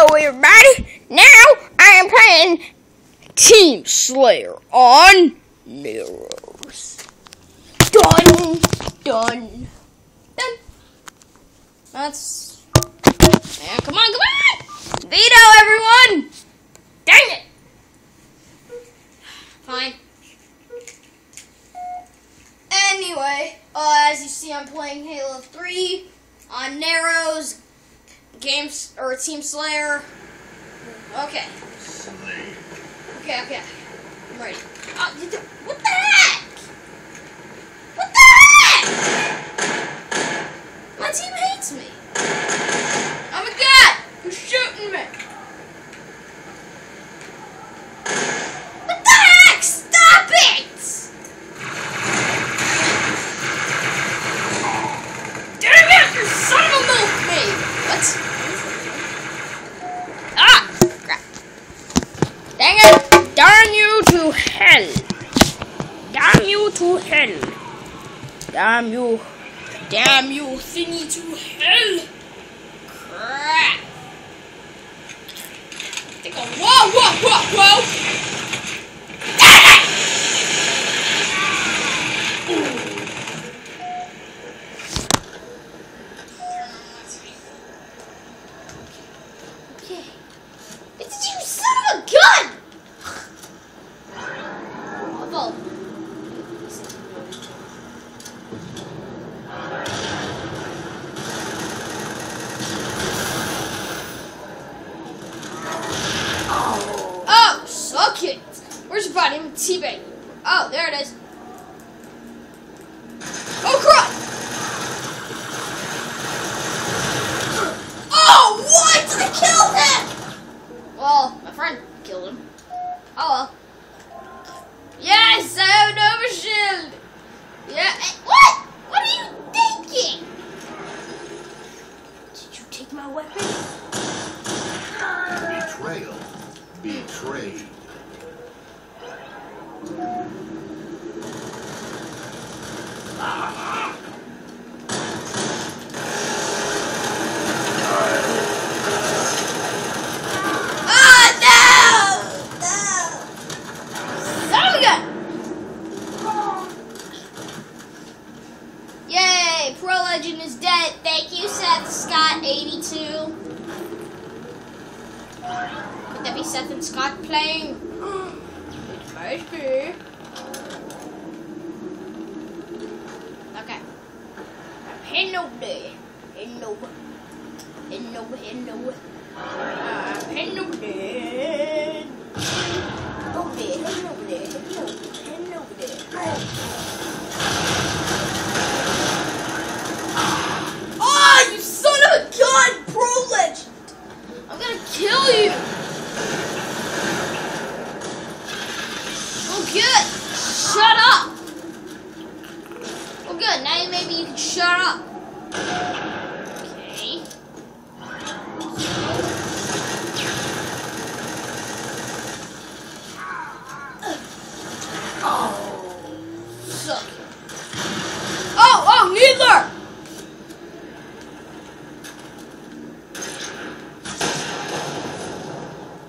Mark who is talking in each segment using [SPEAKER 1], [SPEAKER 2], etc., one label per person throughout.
[SPEAKER 1] Hello, everybody. Now I am playing Team Slayer on Narrows. Done, done, done. That's. Yeah, come on, come on! Veto, everyone! Dang it! Fine. Anyway, uh, as you see, I'm playing Halo 3 on Narrows Games or Team Slayer. Okay. Okay. I'm ready. Oh, what the heck? What the heck? My team hates me. Oh my god! Who's shooting me? What the heck? Stop it! Damn it! You son of a milk me! What? Ah! Crap. Dang it! Darn you to hell! Damn you to hell! Damn you! Damn you thingy to hell! Crap! Whoa, whoa, whoa, whoa! Damn it! Okay. It's you son of a gun! Evolve. Oh, suck it! Where's your body? I'm teabag. Oh, there it is. Oh, crap! Oh, what? I killed him! Well, my friend killed him. Oh well. Yes, I have Nova Shield! Yeah, what? What are you thinking? Did you take my weapon?
[SPEAKER 2] Betrayal. Betrayed.
[SPEAKER 1] Oh, no! No! Son of a gun! Yay! Pro Legend is dead. Thank you, Seth Scott 82. Would that be Seth and Scott playing? It might be. Okay. Over there. Heading over. Heading over, heading over. I'm heading over there. Over there, heading over there, heading over, heading over there. Oh, you son of a gun, Pro Legend! I'm gonna kill you! Oh, good. Shut up. Oh, good. Now maybe you can shut up. Okay. Suck. Oh, oh, neither!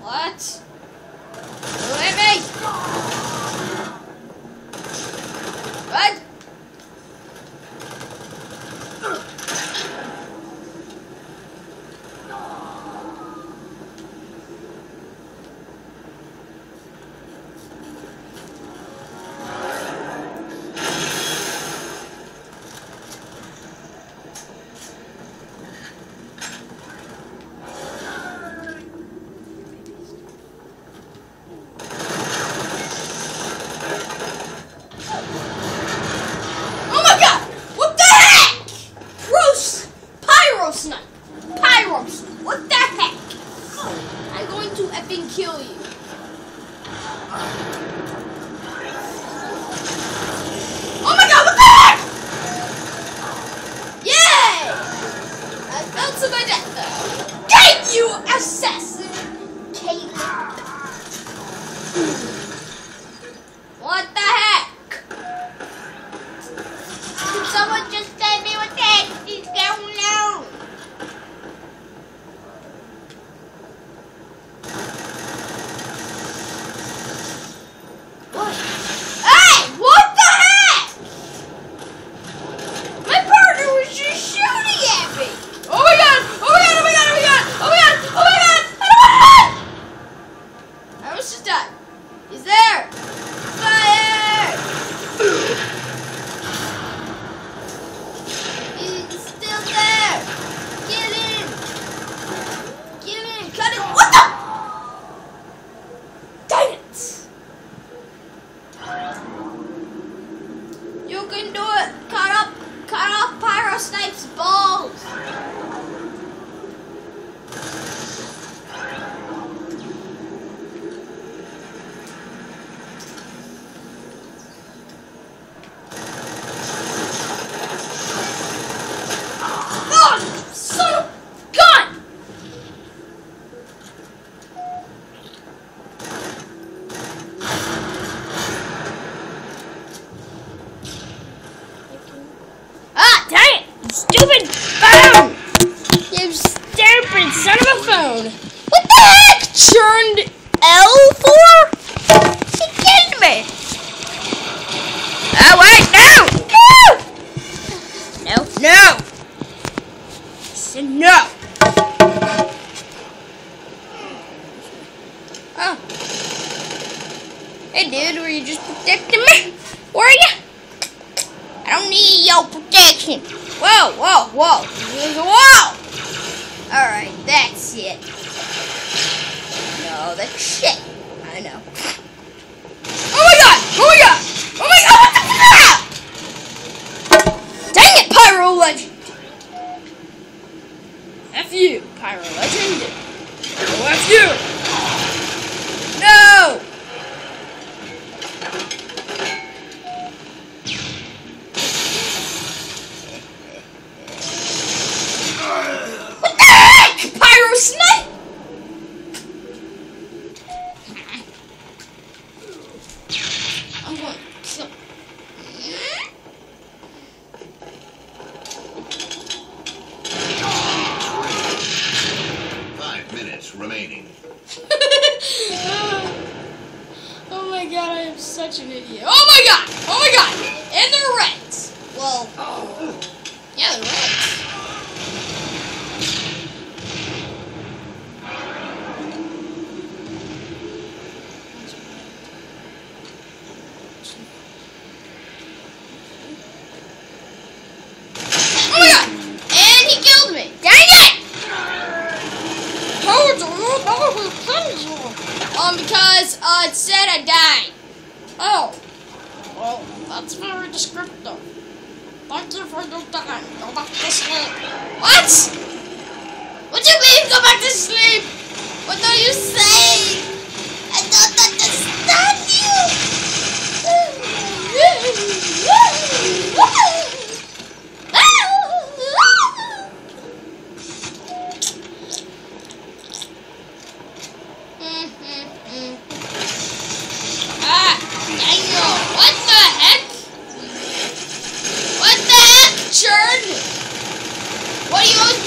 [SPEAKER 1] What? Wait, wait! What? Oh my god! What the heck? Pros Pyro Snipe! Pyro Snipe! What the heck? I'm going to effing kill you. Oh my god, what the heck? Yay! I fell to my death though. Thank you, assassin! Caleb. can do it. Come Stupid phone! You stupid son of a phone! What the heck? Churned L for? She killed me! Oh wait, no! No! No! No! I said no! Oh. Hey dude, were you just protecting me? Protection. Whoa, whoa, whoa. Whoa! Alright, that's it. No, that's shit. I know. Oh my god! Oh my god! Oh my god! What the fuck? Dang it, Pyro Legend! F you, Pyro Legend. Oh, F you! No! What the heck? Pyro Snipe! I'm going to kill.
[SPEAKER 2] Five minutes remaining.
[SPEAKER 1] oh my god, I am such an idiot. Oh my god! Oh my god! And they're reds. Well, oh. yeah, they're reds. Oh my god! And he killed me! Dang it! Um, because uh, it said I died. Oh. Well, that's very descriptive. Thank you for your time. Go back to sleep. What? What do you mean go back to sleep? What are you saying? I don't understand you. Ah, Daniel, what the heck? What the heck, Churn?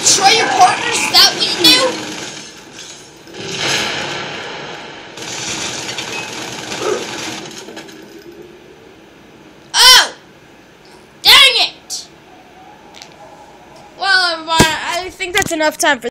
[SPEAKER 1] Betray your partners? Is that what you do? Oh! Dang it! Well, everyone, I think that's enough time for